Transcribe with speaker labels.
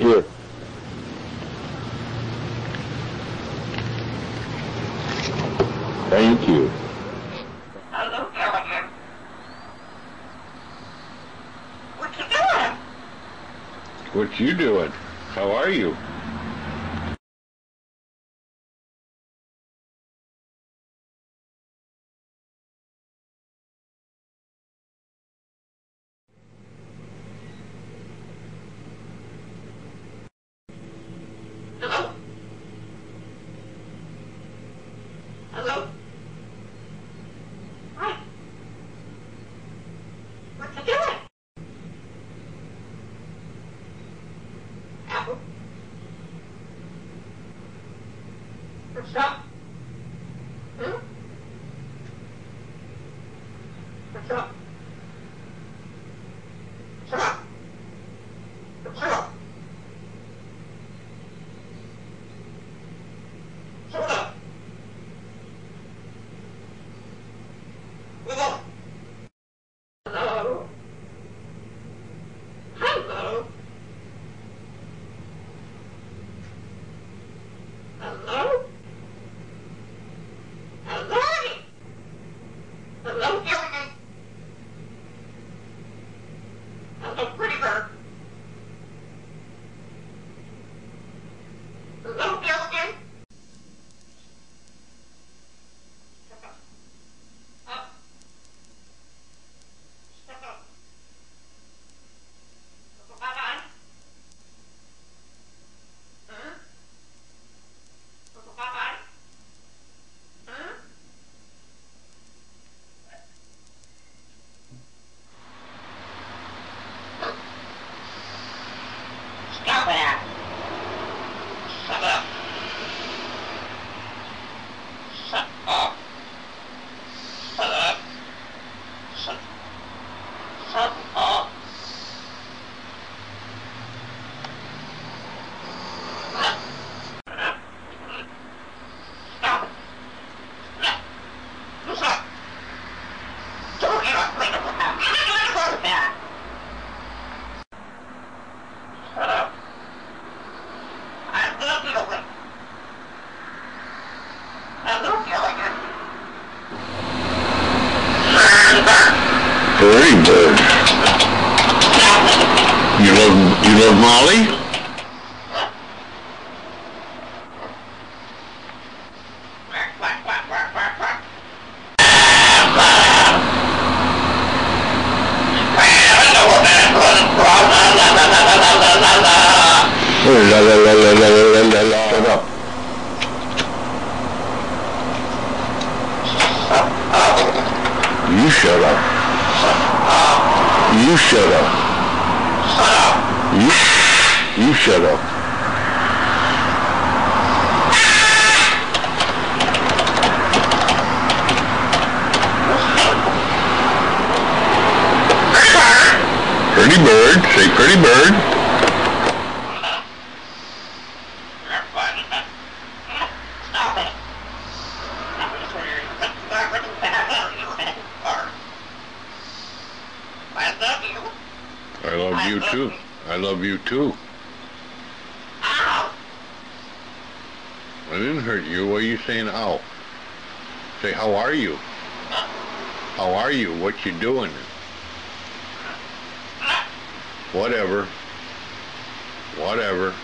Speaker 1: Here. Thank you.
Speaker 2: Hello, Gilligan. What you doing?
Speaker 1: What you doing? How are you?
Speaker 2: とした。うん？した。した。した。سب
Speaker 1: Very good. You love, you love Molly? La la la la la la la Shut up. You shut up. You shut up. You you shut up. Pretty bird, say pretty bird.
Speaker 2: Stop it. I love you.
Speaker 1: I love you too. I love you too.
Speaker 2: Ow.
Speaker 1: I didn't hurt you. What are you saying? Ow. Say, how are you? How are you? What you doing? Whatever. Whatever.